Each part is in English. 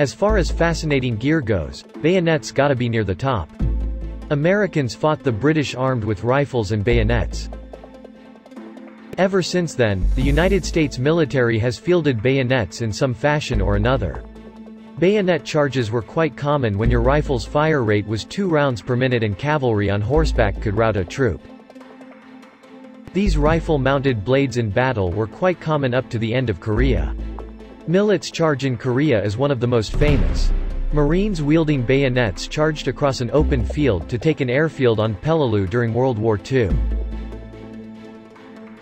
As far as fascinating gear goes, bayonets gotta be near the top. Americans fought the British armed with rifles and bayonets. Ever since then, the United States military has fielded bayonets in some fashion or another. Bayonet charges were quite common when your rifle's fire rate was 2 rounds per minute and cavalry on horseback could rout a troop. These rifle-mounted blades in battle were quite common up to the end of Korea. Millett's charge in Korea is one of the most famous. Marines wielding bayonets charged across an open field to take an airfield on Peleliu during World War II.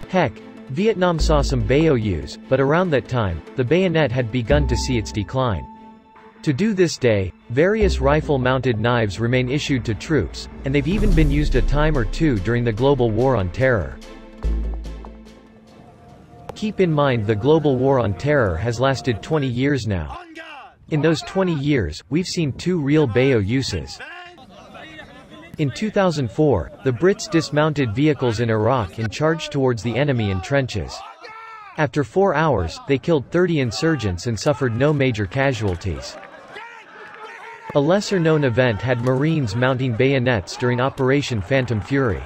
Heck, Vietnam saw some BOUs, but around that time, the bayonet had begun to see its decline. To do this day, various rifle-mounted knives remain issued to troops, and they've even been used a time or two during the global war on terror. Keep in mind the global war on terror has lasted 20 years now. In those 20 years, we've seen two real Bayo uses. In 2004, the Brits dismounted vehicles in Iraq and charged towards the enemy in trenches. After four hours, they killed 30 insurgents and suffered no major casualties. A lesser-known event had Marines mounting bayonets during Operation Phantom Fury.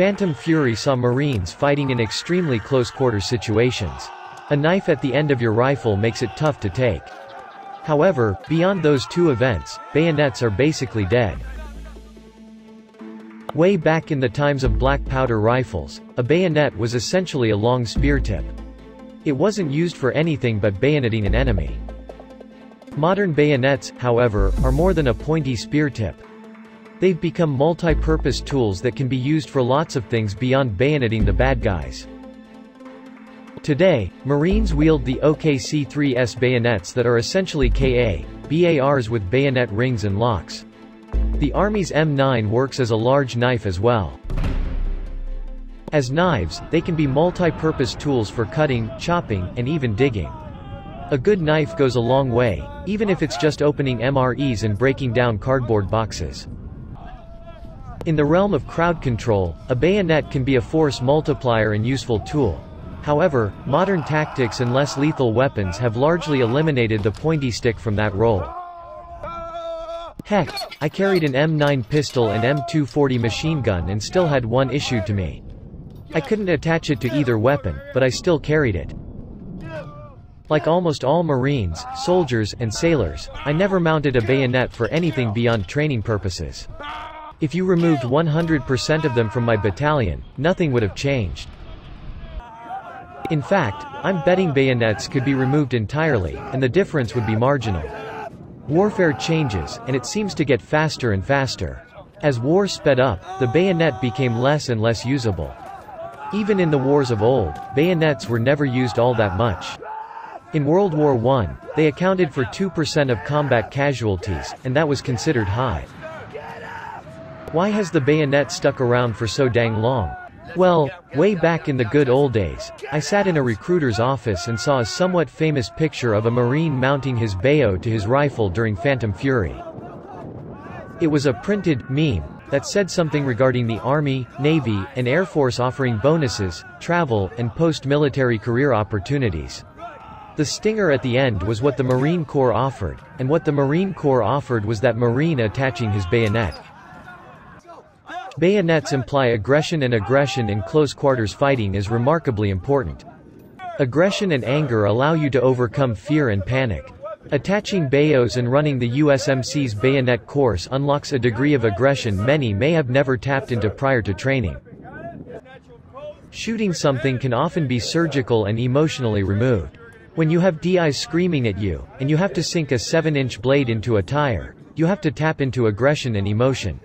Phantom Fury saw Marines fighting in extremely close-quarter situations. A knife at the end of your rifle makes it tough to take. However, beyond those two events, bayonets are basically dead. Way back in the times of black powder rifles, a bayonet was essentially a long spear tip. It wasn't used for anything but bayoneting an enemy. Modern bayonets, however, are more than a pointy spear tip. They've become multi-purpose tools that can be used for lots of things beyond bayoneting the bad guys. Today, Marines wield the OKC-3S bayonets that are essentially KA, BARs with bayonet rings and locks. The Army's M9 works as a large knife as well. As knives, they can be multi-purpose tools for cutting, chopping, and even digging. A good knife goes a long way, even if it's just opening MREs and breaking down cardboard boxes. In the realm of crowd control, a bayonet can be a force multiplier and useful tool. However, modern tactics and less lethal weapons have largely eliminated the pointy stick from that role. Heck, I carried an M9 pistol and M240 machine gun and still had one issued to me. I couldn't attach it to either weapon, but I still carried it. Like almost all Marines, soldiers, and sailors, I never mounted a bayonet for anything beyond training purposes. If you removed 100% of them from my battalion, nothing would have changed. In fact, I'm betting bayonets could be removed entirely, and the difference would be marginal. Warfare changes, and it seems to get faster and faster. As war sped up, the bayonet became less and less usable. Even in the wars of old, bayonets were never used all that much. In World War I, they accounted for 2% of combat casualties, and that was considered high. Why has the bayonet stuck around for so dang long? Well, way back in the good old days, I sat in a recruiter's office and saw a somewhat famous picture of a Marine mounting his bayo to his rifle during Phantom Fury. It was a printed meme that said something regarding the Army, Navy, and Air Force offering bonuses, travel, and post-military career opportunities. The stinger at the end was what the Marine Corps offered, and what the Marine Corps offered was that Marine attaching his bayonet. Bayonets imply aggression and aggression in close quarters fighting is remarkably important. Aggression and anger allow you to overcome fear and panic. Attaching bayos and running the USMC's bayonet course unlocks a degree of aggression many may have never tapped into prior to training. Shooting something can often be surgical and emotionally removed. When you have DIs screaming at you, and you have to sink a 7-inch blade into a tire, you have to tap into aggression and emotion.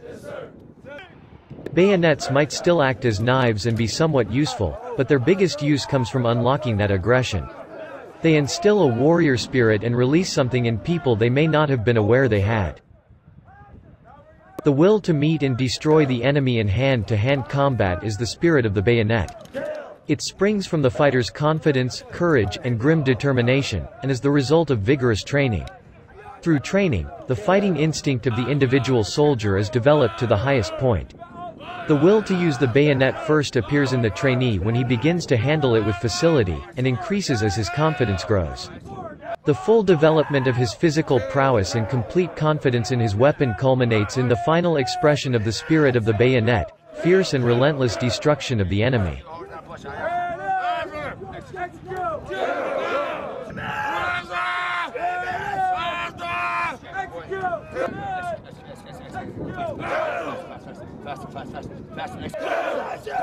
Bayonets might still act as knives and be somewhat useful, but their biggest use comes from unlocking that aggression. They instill a warrior spirit and release something in people they may not have been aware they had. The will to meet and destroy the enemy in hand-to-hand -hand combat is the spirit of the bayonet. It springs from the fighter's confidence, courage, and grim determination, and is the result of vigorous training. Through training, the fighting instinct of the individual soldier is developed to the highest point. The will to use the bayonet first appears in the trainee when he begins to handle it with facility, and increases as his confidence grows. The full development of his physical prowess and complete confidence in his weapon culminates in the final expression of the spirit of the bayonet, fierce and relentless destruction of the enemy. All you face right now. Put your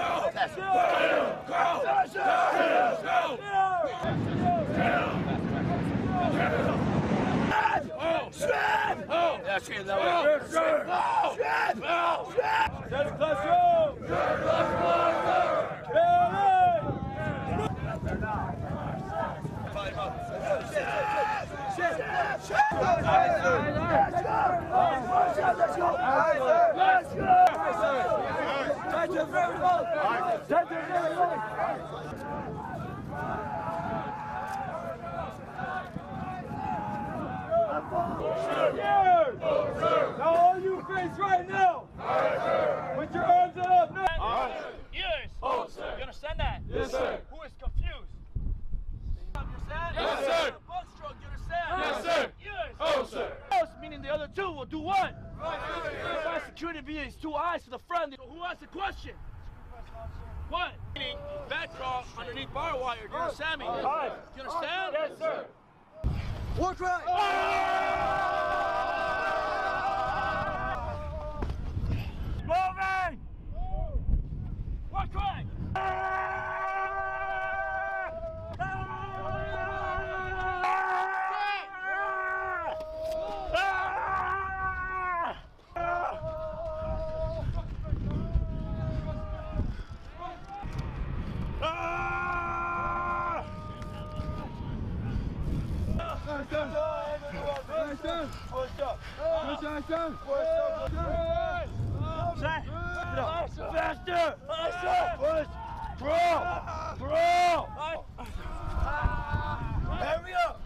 arms up now. Ears. Two eyes to the front. So who asked the question? What? Meaning back crawl underneath barbed wire. Do you understand me? Do you understand? Yes, sir. War cry! Faster! Faster! Push! Throw! Throw! Hurry up!